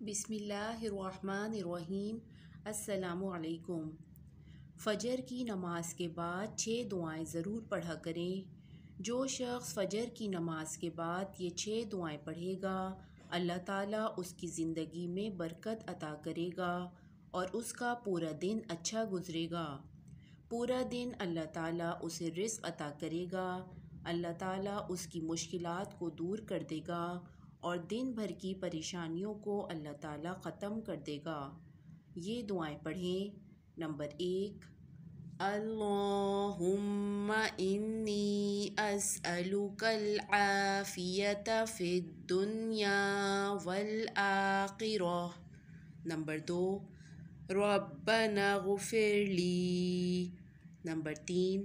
بسم اللہ الرحمن الرحیم۔ السلام علیکم۔ فجر کی نماز کے بعد چھ دعائیں ضرور پڑھا کریں۔ جو شخص فجر کی نماز کے بعد یہ چھ دعائیں پڑھے گا، اللہ تعالیٰ اس کی زندگی میں برکت عطا کرے گا اور اس کا پورا دن اچھا گزرے گا۔ پورا دن اللہ تعالیٰ اسے رزق عطا کرے گا۔ اللہ تعالیٰ اس کی مشکلات کو دور کر دے گا اور دن بھر کی پریشانیوں کو اللہ تعالیٰ ختم کر دے گا۔ یہ دعائیں پڑھیں۔ نمبر ایک، اللہم انی اسألک العافیت فی الدنیا والآخرہ۔ نمبر دو، ربنا غفر لی۔ نمبر تین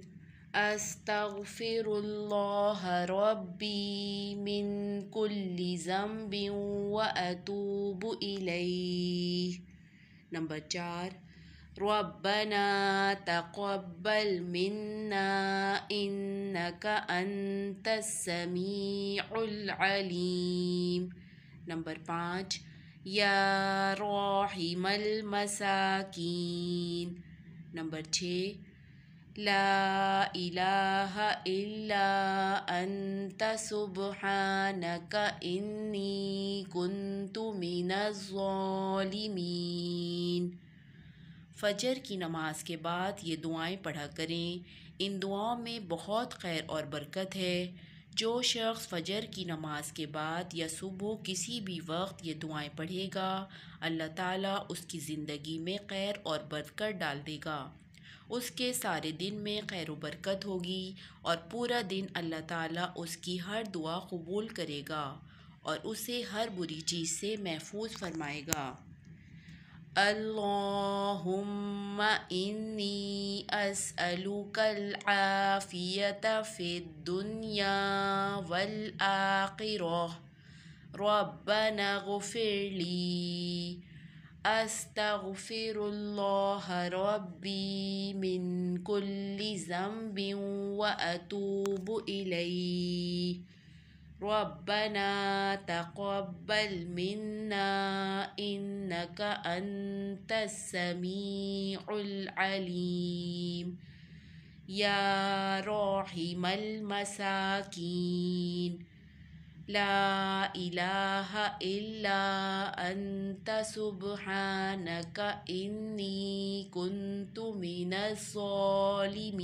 أستغفر الله ربي من كل ذنب وأتوب إليه. نمبر 4 ربنا تقبل منا إنك أنت السميع العليم. نمبر 5 يا راحم المساكين. نمبر 6 لا الہ الا انت سبحانک انی کنت من الظالمین فجر کی نماز کے بعد یہ دعائیں پڑھا کریں۔ ان دعاؤں میں بہت خیر اور برکت ہے۔ جو شخص فجر کی نماز کے بعد یا صبح کسی بھی وقت یہ دعائیں پڑھے گا، اللہ تعالیٰ اس کی زندگی میں خیر اور برکت ڈال دے گا۔ اس کے سارے دن میں خیر و برکت ہوگی اور پورا دن اللہ تعالیٰ اس کی ہر دعا قبول کرے گا اور اسے ہر بری چیز سے محفوظ فرمائے گا۔ اللہم انی اسألوک العافیت فی الدنیا والآخرہ۔ ربنا غفر لی أستغفر الله ربي من كل ذنب وأتوب إليه. ربنا تقبل منا إنك أنت السميع العليم. يا راحم المساكين. لا إله إلا أنت سبحانك إني كنت من الظالمين.